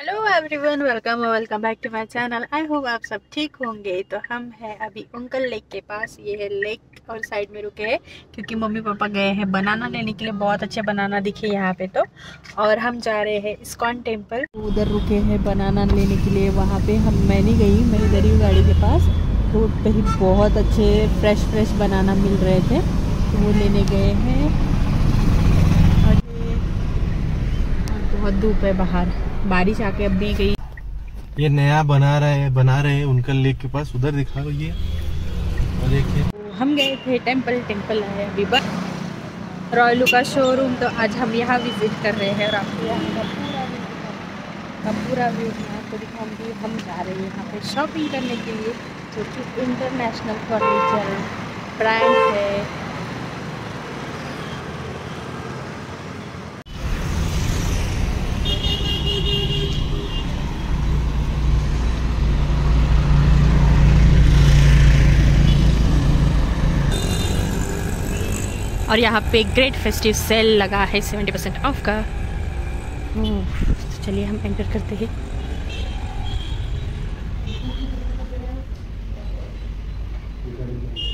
Hello everyone welcome welcome back to my channel I hope आप सब ठीक होंगे। तो हम हैं अभी उंकल लेक के पास। ये है लेक और साइड में रुके हैं, क्योंकि मम्मी पापा गए हैं बनाना लेने के लिए। बहुत अच्छे बनाना दिखे यहाँ पे तो। और हम जा रहे हैं इस्कॉन टेंपल उधर रुके हैं बनाना लेने के लिए। वहाँ पे हम, मैं नहीं गई, मैं इधर ही गाड़ी के पास। रोड पे ही बहुत अच्छे फ्रेश फ्रेश बनाना मिल रहे थे। तो वो लेने गए हैं। और बहुत धूप है बाहर। बारिश आके अब भी गई। ये नया बना रहे हैं बना रहे हैं उनका लेक के पास। उधर दिखाओ ये। और देखिए। हम गए थे टेंपल टेंपल है अभी बस रॉयलू का शोरूम तो आज हम यहाँ विज़िट कर रहे हैं और आपको यहाँ का पूरा व्यू का पूरा व्यू मैं आपको दिखाऊँगी। हम जा रहे हैं यहाँ पे शॉपिंग करने के लिए जो कि इंटरनेशनल फर्नीचर ब्रांड है। और यहाँ पे ग्रेट फेस्टिव सेल लगा है सेवेंटी परसेंट ऑफ़ का। तो चलिए हम एंटर करते हैं। चल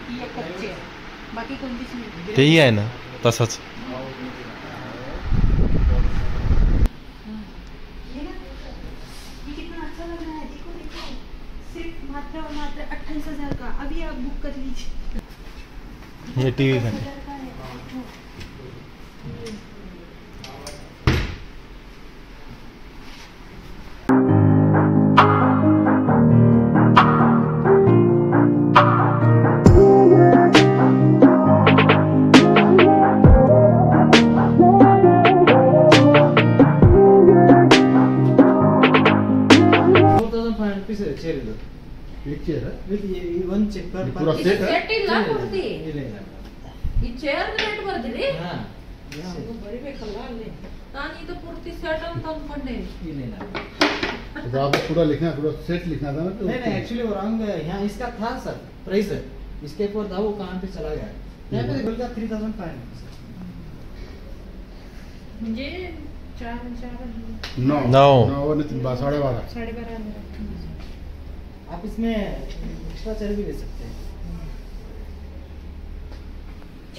तेही आहे ना तसंच. ये टीवी अच्छा ಕೊಡ್ತಿ ಇಲ್ಲ ಇಲ್ಲ ಈ ಚೇರ್ ರೇಟ್ ಬರ್ದಿರಿ ಹಾ ಬರಿಬೇಕಲ್ಲ ಅಲ್ಲಿ ನಾನು ಇದು ಪೂರ್ತಿ ಸೆಟ್ ಅಂತ ಅನ್ಕೊಂಡೆ ಇಲ್ಲ ಇಲ್ಲ तो आपको पूरा लिखना पूरा सेट लिखना था ना तो नहीं नहीं एक्चुअली वो रॉन्ग यहाँ इसका था सर प्राइस इसके ऊपर था वो कहाँ पे चला गया यहाँ पे बिल का थ्री थाउजेंड फाइव हंड्रेड म्हणजे चार चार नौ नौ। नौ नहीं तीन बारह साढ़े बारह साडेबारा हजार आप इसमें एक्स्ट्रा चेयर भी ले सकते हैं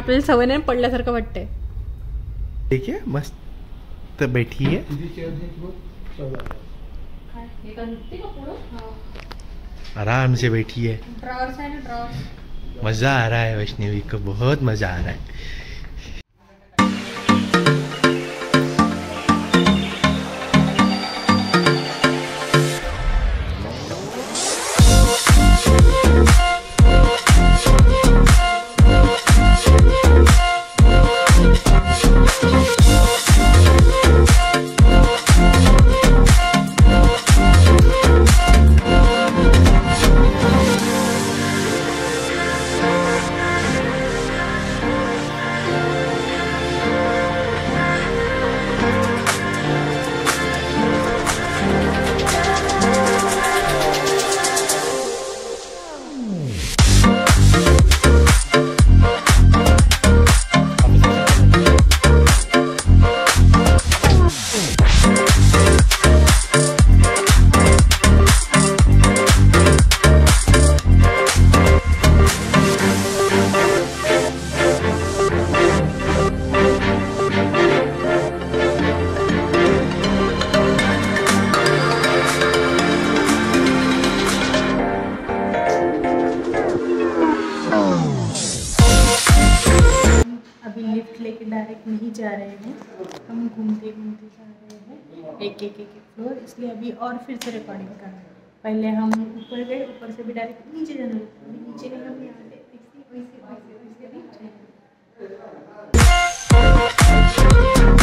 आपल्याला सवय नाही पडल्यासारखं वाटतंय. देखिए मस्त. बैठी है हे आराम से बैठी है. आहे. मज़ा आ रहा है वैष्णवी को बहुत मज़ा आ रहा है। डायरेक्ट नहीं जा रहे हैं। हम घूमते घूमते जा रहे हैं। एक एक एक फ्लोर इसलिए अभी और फिर से रिकॉर्डिंग कर रहे हैं। पहले हम ऊपर गए, ऊपर से भी डायरेक्ट नीचे जाना अभी नीचे नहीं, हम यहाँ ऐसे वैसे वैसे वैसे भी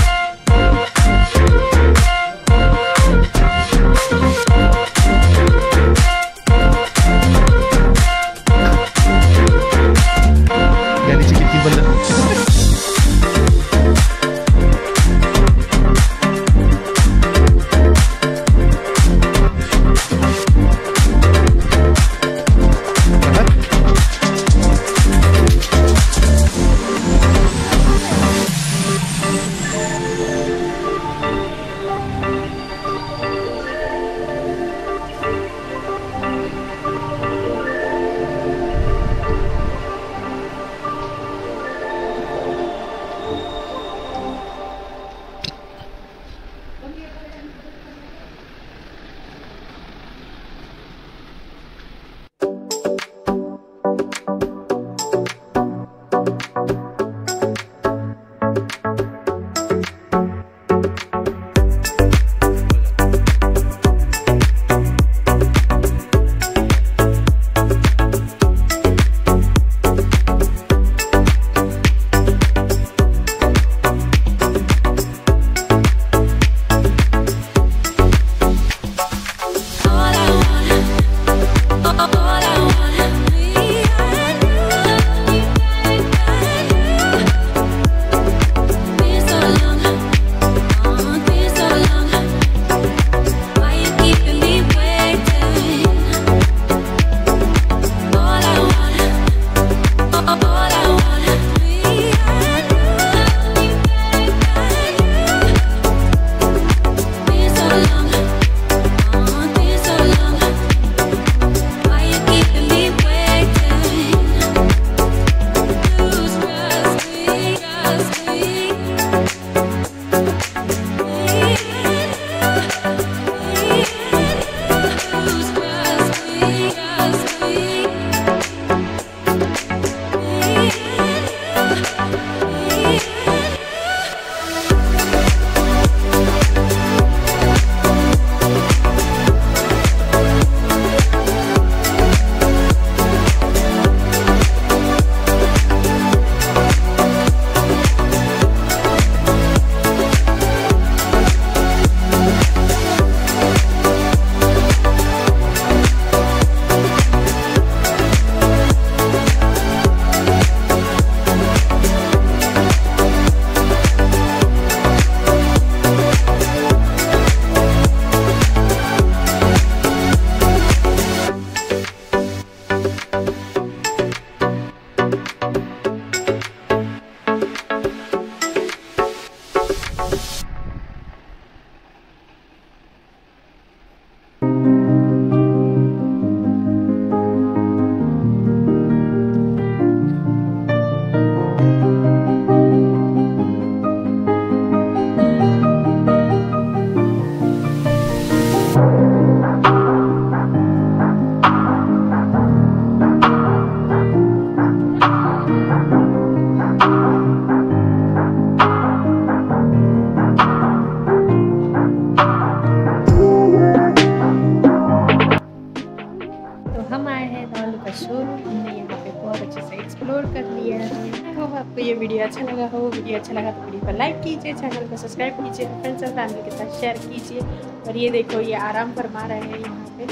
कीजिए चैनल को सब्सक्राइब कीजिए फ्रेंड्स और फैमिली के साथ शेयर कीजिए। और ये देखो ये आराम फरमा रहे हैं यहाँ पे।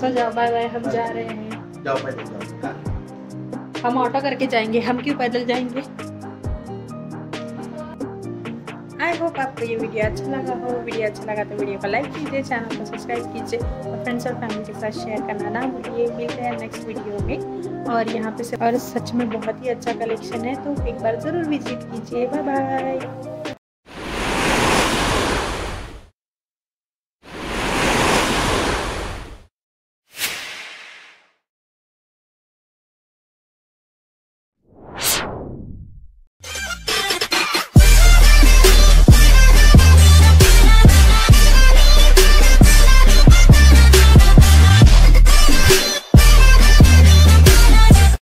सो जाओ बाय बाय हम जा रहे हैं। जाओ पहले हम ऑटो करके जाएँगे हम क्यों पैदल जाएँगे? आई होप आपको ये वीडियो अच्छा लगा हो। वीडियो अच्छा लगा तो वीडियो को लाइक कीजिए चैनल को सब्सक्राइब कीजिए। और फ्रेंड्स और फैमिली के साथ शेयर करना ना भूलिए। मिलते हैं नेक्स्ट वीडियो में। और यहाँ पे से और सच में बहुत ही अच्छा कलेक्शन है तो एक बार ज़रूर विज़िट कीजिए। Bye bye